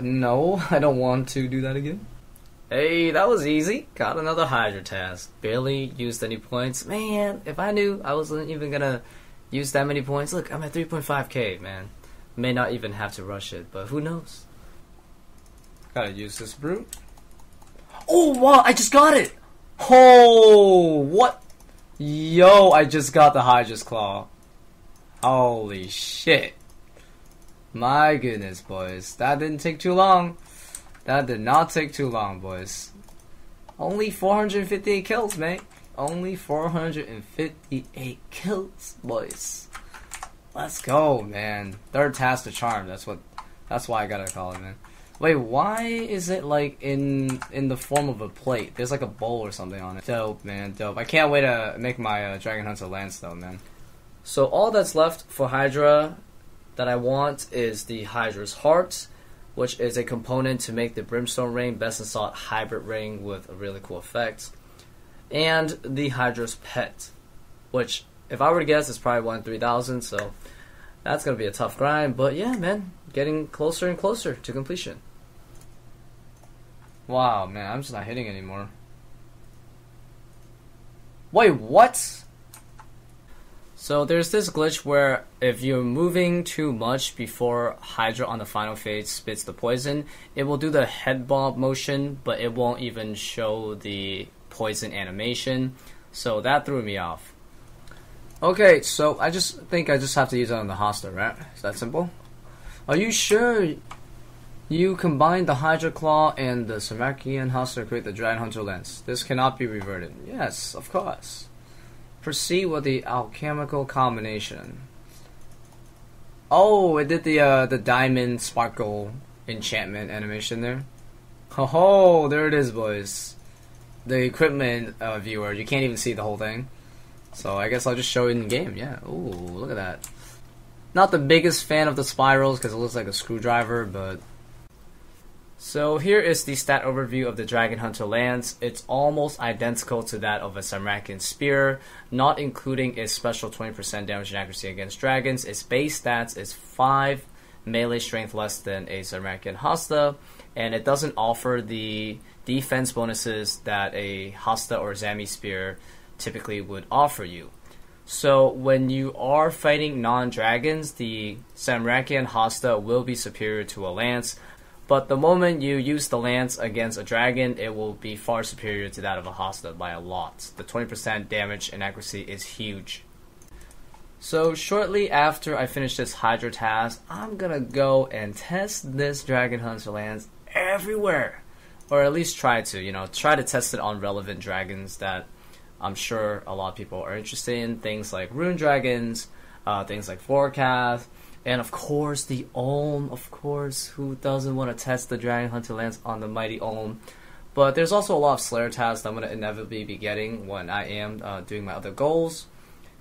No, I don't want to do that again. Hey, that was easy. Got another Hydra task. Barely used any points. Man, if I knew I wasn't even gonna use that many points, look, I'm at 3.5k, man. May not even have to rush it, but who knows? Gotta use this brute. Oh, wow, I just got it! Oh, what? Yo, I just got the Hydra's Claw. Holy shit. My goodness, boys. That didn't take too long. That did not take too long, boys. Only 458 kills, mate. Only 458 kills, boys. Let's go, man. Third task to charm. That's what. That's why I gotta call it, man. Wait, why is it like in in the form of a plate? There's like a bowl or something on it. Dope, man. Dope. I can't wait to make my uh, Dragon Hunter lance though, man. So all that's left for Hydra that I want is the Hydra's Heart, which is a component to make the Brimstone Ring Best in Slot hybrid ring with a really cool effect, and the Hydra's Pet, which if I were to guess is probably one three thousand. So that's gonna be a tough grind, but yeah, man, getting closer and closer to completion. Wow, man, I'm just not hitting anymore. Wait, what? So there's this glitch where if you're moving too much before Hydra on the final phase spits the poison, it will do the head bomb motion, but it won't even show the poison animation. So that threw me off. Okay, so I just think I just have to use it on the Hasta, right? Is that simple? Are you sure you combine the Hydra Claw and the Zamorakian Hasta to create the Dragon Hunter Lance? This cannot be reverted. Yes, of course. Proceed with the alchemical combination. Oh, it did the uh, the diamond sparkle enchantment animation there. Oh, there it is, boys. The equipment uh, viewer, you can't even see the whole thing. So I guess I'll just show it in game. Yeah. Ooh, look at that. Not the biggest fan of the spirals because it looks like a screwdriver, but so here is the stat overview of the Dragon Hunter Lance. It's almost identical to that of a Zamorakian Spear, not including its special 20% damage and accuracy against dragons. Its base stats is 5 melee strength less than a Zamorakian Hasta, and it doesn't offer the defense bonuses that a Hasta or Zami Spear typically would offer you. So when you are fighting non-dragons, the Zamorakian Hasta will be superior to a Lance, but the moment you use the lance against a dragon, it will be far superior to that of a Hasta by a lot. The 20% damage and accuracy is huge. So shortly after I finish this Hydra task, I'm gonna go and test this Dragon Hunter lance everywhere. Or at least try to, you know, try to test it on relevant dragons that I'm sure a lot of people are interested in. Things like Rune Dragons, uh, things like Vorkath, and of course, the Olm, of course, who doesn't want to test the Dragon Hunter Lance on the Mighty Olm? But there's also a lot of Slayer tasks that I'm going to inevitably be getting when I am uh, doing my other goals.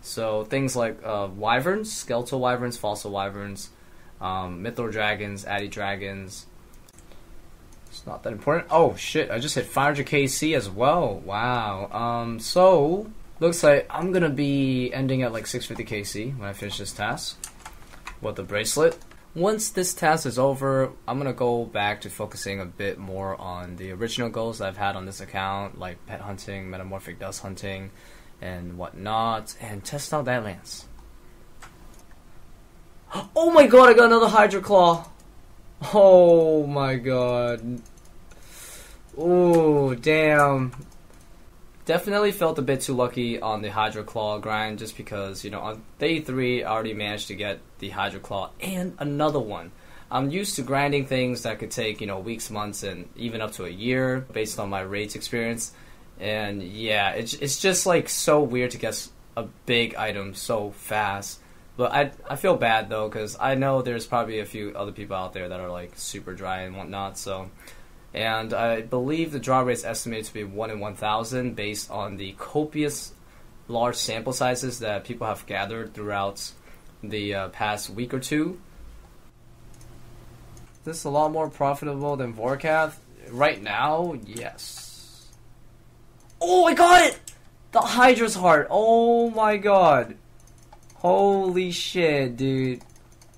So things like uh, Wyverns, Skeletal Wyverns, Fossil Wyverns, um, Mithril Dragons, Addy Dragons. It's not that important. Oh shit, I just hit 500 KC as well. Wow. Um, so, looks like I'm going to be ending at like 650 KC when I finish this task with the bracelet. Once this task is over, I'm gonna go back to focusing a bit more on the original goals I've had on this account, like pet hunting, metamorphic dust hunting, and whatnot, and test out that lance. Oh my god, I got another Hydra Claw! Oh my god. Oh, damn definitely felt a bit too lucky on the Hydra Claw grind just because, you know, on day three, I already managed to get the Hydra Claw and another one. I'm used to grinding things that could take, you know, weeks, months, and even up to a year based on my raids experience. And yeah, it's, it's just like so weird to get a big item so fast. But I, I feel bad though, because I know there's probably a few other people out there that are like super dry and whatnot, so and I believe the draw rate is estimated to be 1 in 1,000 based on the copious large sample sizes that people have gathered throughout the uh, past week or two. This is a lot more profitable than Vorkath. Right now, yes. Oh, I got it! The Hydra's Heart. Oh my god. Holy shit, dude.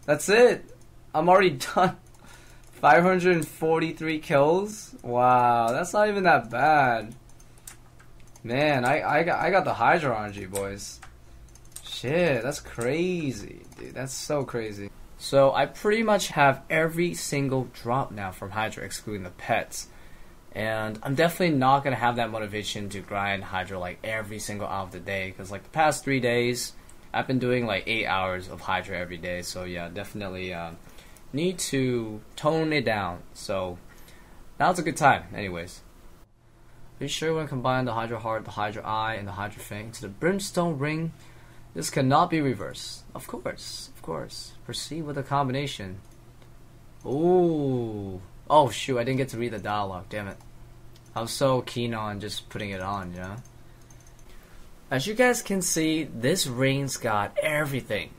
That's it. I'm already done. 543 kills? Wow, that's not even that bad. Man, I, I, got, I got the Hydra RNG, boys. Shit, that's crazy. Dude, that's so crazy. So I pretty much have every single drop now from Hydra, excluding the pets. And I'm definitely not going to have that motivation to grind Hydra like every single hour of the day. Because like the past three days, I've been doing like 8 hours of Hydra every day. So yeah, definitely uh, need to tone it down. So now's a good time anyways. Be sure when combine the Hydra Heart, the Hydra Eye, and the Hydra Fang to the Brimstone Ring this cannot be reversed. Of course, of course. Proceed with the combination. Ooh. Oh shoot, I didn't get to read the dialogue, damn it. I was so keen on just putting it on, you know? As you guys can see, this ring's got everything.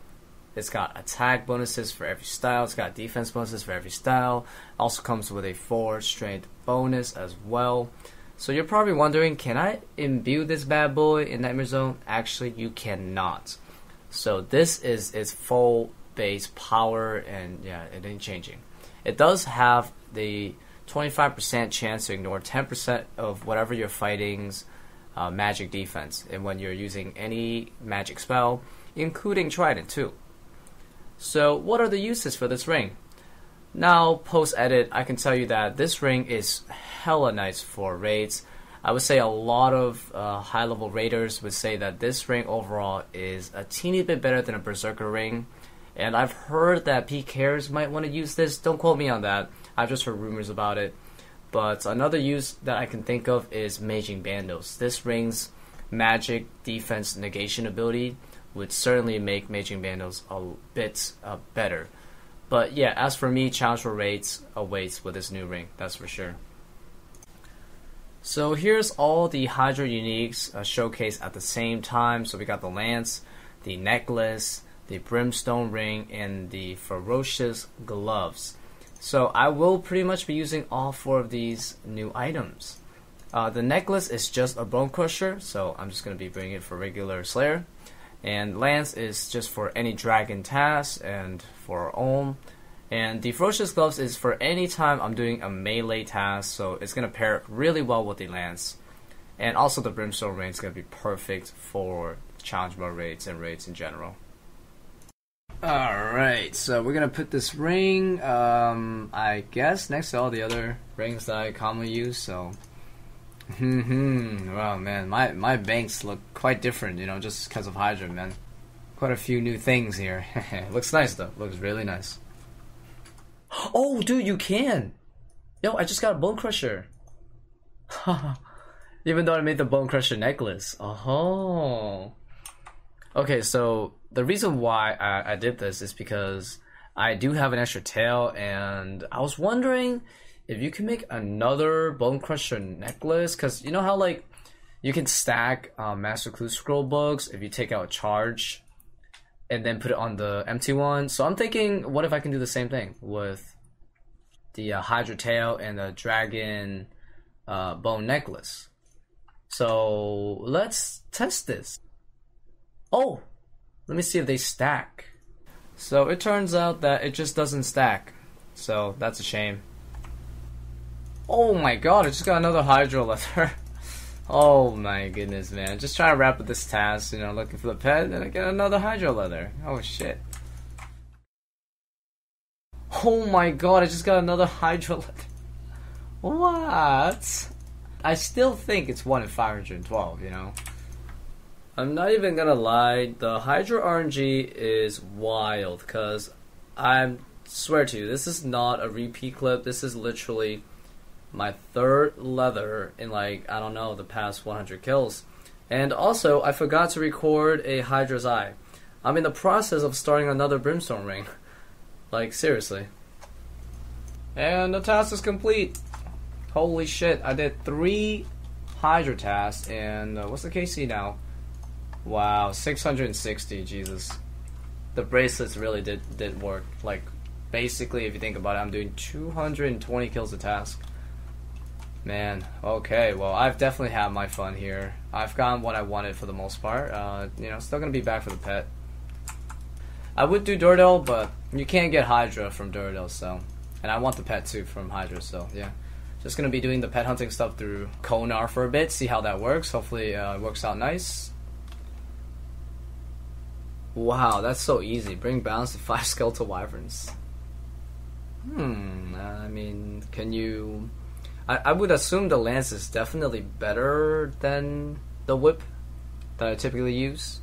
It's got attack bonuses for every style, it's got defense bonuses for every style, also comes with a 4 strength bonus as well. So you're probably wondering, can I imbue this bad boy in Nightmare Zone? Actually, you cannot. So this is its full base power, and yeah, it ain't changing. It does have the 25% chance to ignore 10% of whatever you're fighting's uh, magic defense, and when you're using any magic spell, including Trident too. So what are the uses for this ring? Now, post edit, I can tell you that this ring is hella nice for raids. I would say a lot of uh, high level raiders would say that this ring overall is a teeny bit better than a Berserker ring. And I've heard that PKers might want to use this. Don't quote me on that. I've just heard rumors about it. But another use that I can think of is Maging Bandos. This ring's magic defense negation ability would certainly make Maging Bandos a bit uh, better. But yeah, as for me, challenge for raids awaits with this new ring, that's for sure. So here's all the Hydra uniques uh, showcased at the same time. So we got the lance, the necklace, the brimstone ring, and the ferocious gloves. So I will pretty much be using all four of these new items. Uh, the necklace is just a bone crusher, so I'm just going to be bringing it for regular Slayer. And Lance is just for any dragon task and for Olm. And the Ferocious Gloves is for any time I'm doing a melee task, so it's going to pair really well with the Lance. And also the Brimstone Ring is going to be perfect for challenge mode raids and raids in general. Alright, so we're going to put this ring, um, I guess, next to all the other rings that I commonly use, so Hmm. Wow, man, my my banks look quite different. You know, just because of Hydra, man. Quite a few new things here. Looks nice though. Looks really nice. Oh, dude, you can. Yo, I just got a bone crusher. Even though I made the bone crusher necklace. Oh. Okay, so the reason why I, I did this is because I do have an extra tail, and I was wondering if you can make another Bone Crusher necklace, because you know how like you can stack um, Master Clue scroll books if you take out a charge and then put it on the empty one. So I'm thinking, what if I can do the same thing with the uh, Hydra tail and the Dragon uh, Bone necklace? So let's test this. Oh, let me see if they stack. So it turns out that it just doesn't stack. So that's a shame. Oh my god, I just got another Hydro leather. oh my goodness, man. Just trying to wrap up this task, you know, looking for the pet, and I get another Hydro leather. Oh shit. Oh my god, I just got another Hydro leather. What? I still think it's 1 in 512, you know? I'm not even gonna lie, the Hydro RNG is wild, because I swear to you, this is not a repeat clip, this is literally my third leather in like I don't know the past 100 kills. And also, I forgot to record a Hydra's Eye. I'm in the process of starting another Brimstone Ring. like, seriously. And the task is complete. Holy shit, I did three Hydra tasks, and uh, what's the KC now? Wow, 660, Jesus. The bracelets really did, did work. Like, basically, if you think about it, I'm doing 220 kills a task. Man, okay, well, I've definitely had my fun here. I've gotten what I wanted for the most part. Uh, you know, still gonna be back for the pet. I would do Duradel, but you can't get Hydra from Duradel, so And I want the pet too from Hydra, so yeah. Just gonna be doing the pet hunting stuff through Konar for a bit, see how that works. Hopefully uh, it works out nice. Wow, that's so easy. Bring balance to five skeletal wyverns. Hmm, I mean, can you... I, I would assume the lance is definitely better than the whip that I typically use.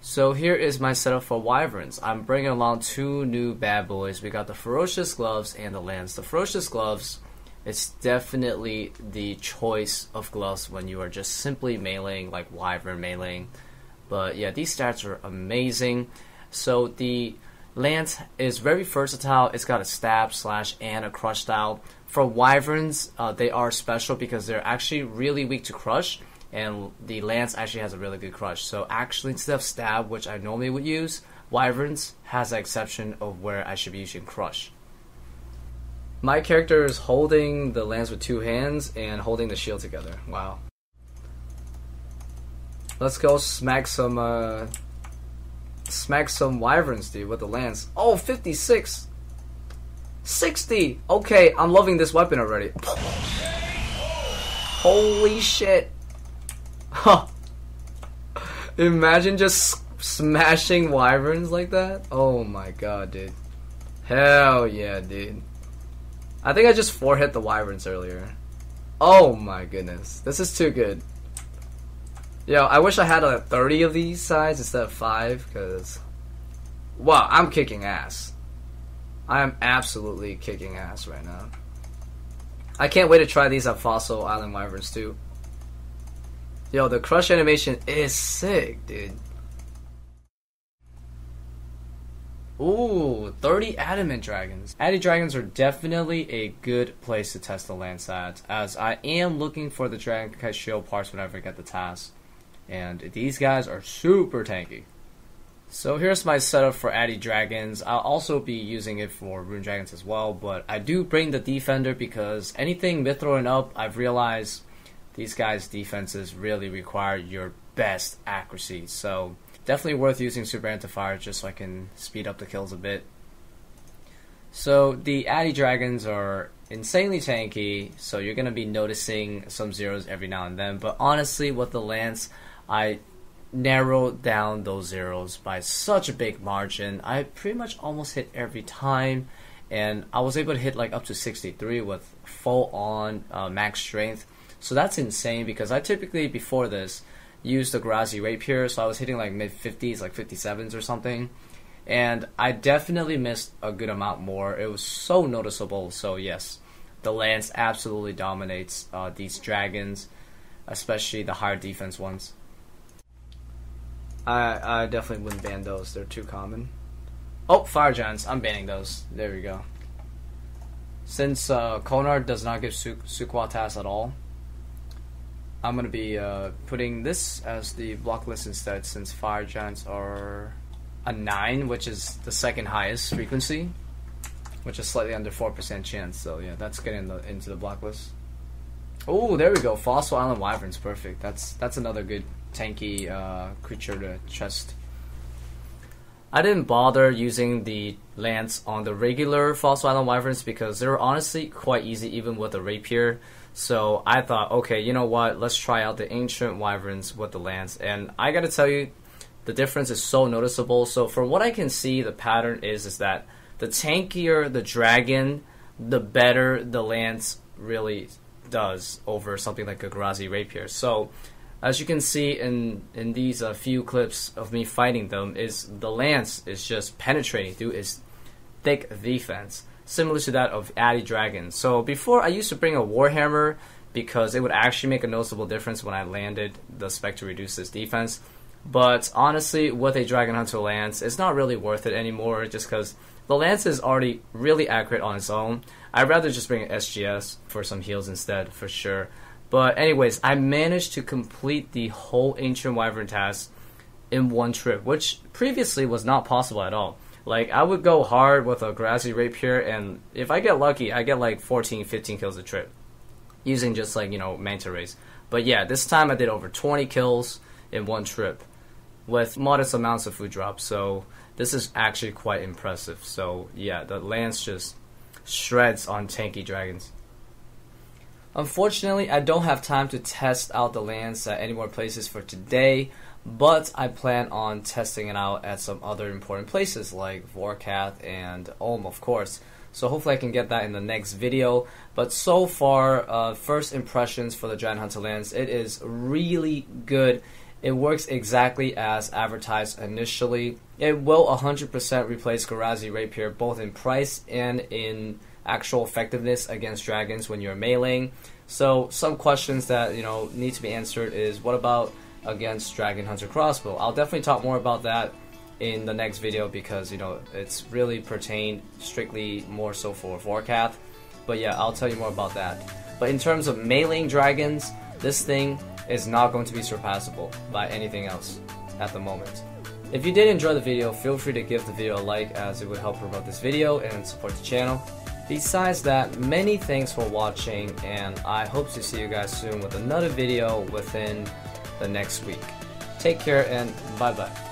So here is my setup for wyverns. I'm bringing along two new bad boys. We got the ferocious gloves and the lance. The ferocious gloves, it's definitely the choice of gloves when you are just simply meleeing like wyvern meleeing. But yeah, these stats are amazing. So the lance is very versatile. It's got a stab, slash, and a crush style. For wyverns, uh, they are special because they're actually really weak to crush and the lance actually has a really good crush. So actually, instead of stab, which I normally would use, wyverns has the exception of where I should be using crush. My character is holding the lance with two hands and holding the shield together. Wow. Let's go smack some uh smack some wyverns, dude, with the lance. Oh, 56. 60. Okay, I'm loving this weapon already. Holy shit. Huh. Imagine just smashing wyverns like that. Oh my god, dude. Hell yeah, dude. I think I just four hit the wyverns earlier. Oh my goodness. This is too good. Yo, I wish I had a 30 of these sides instead of 5, because... Wow, I'm kicking ass. I am absolutely kicking ass right now. I can't wait to try these at Fossil Island Wyverns too. Yo, the crush animation is sick, dude. Ooh, 30 adamant dragons. Addy dragons are definitely a good place to test the lance at, as I am looking for the dragon kite shield parts whenever I get the task. And these guys are super tanky. So here's my setup for Addy Dragons. I'll also be using it for Rune Dragons as well, but I do bring the Defender because anything Mithril and up, I've realized these guys' defenses really require your best accuracy. So definitely worth using Super Anti-Fire just so I can speed up the kills a bit. So the Addy Dragons are insanely tanky, so you're going to be noticing some zeros every now and then. But honestly, with the Lance, I narrowed down those zeros by such a big margin. I pretty much almost hit every time, and I was able to hit like up to 63 with full on uh, max strength. So that's insane because I typically before this used the Ghrazi Rapier, so I was hitting like mid 50s, like 57s or something. And I definitely missed a good amount more. It was so noticeable. So yes, the lance absolutely dominates uh, these dragons, especially the higher defense ones. I I definitely wouldn't ban those. They're too common. Oh, fire giants. I'm banning those. There we go. Since uh, Konar does not give su- Suquatas at all, I'm gonna be uh, putting this as the block list instead. Since fire giants are a nine, which is the second highest frequency, which is slightly under four percent chance. So yeah, that's getting the, into the block list. Oh, there we go. Fossil Island Wyvern's perfect. That's that's another good tanky uh, creature to chest. I didn't bother using the lance on the regular Fossil Island Wyverns because they were honestly quite easy even with the rapier. So I thought, okay, you know what? Let's try out the ancient Wyverns with the lance. And I gotta tell you, the difference is so noticeable. So from what I can see, the pattern is is that the tankier the dragon, the better the lance really does over something like a Ghrazi rapier. So as you can see in in these uh, few clips of me fighting them, is the lance is just penetrating through its thick defense, similar to that of Addy Dragon. So before I used to bring a Warhammer because it would actually make a noticeable difference when I landed the spec to reduce this defense. But honestly, with a Dragon Hunter Lance, it's not really worth it anymore just because the Lance is already really accurate on its own. I'd rather just bring an SGS for some heals instead, for sure. But anyways, I managed to complete the whole Ancient Wyvern task in one trip, which previously was not possible at all. Like I would go hard with a Ghrazi rapier, and if I get lucky, I get like 14, 15 kills a trip using just like you know manta rays. But yeah, this time I did over 20 kills in one trip with modest amounts of food drops. So this is actually quite impressive. So yeah, the lance just shreds on tanky dragons. Unfortunately, I don't have time to test out the lance at any more places for today, but I plan on testing it out at some other important places like Vorkath and Olm, of course. So hopefully I can get that in the next video. But so far, uh, first impressions for the Giant Hunter Lance, it is really good. It works exactly as advertised initially. It will 100% replace Ghrazi Rapier both in price and in actual effectiveness against dragons when you're meleeing. So some questions that you know need to be answered is what about against Dragon Hunter Crossbow? I'll definitely talk more about that in the next video because you know it's really pertained strictly more so for Vorkath. But yeah, I'll tell you more about that. But in terms of meleeing dragons, this thing is not going to be surpassable by anything else at the moment. If you did enjoy the video, feel free to give the video a like as it would help promote this video and support the channel. Besides that, many thanks for watching and I hope to see you guys soon with another video within the next week. Take care and bye bye.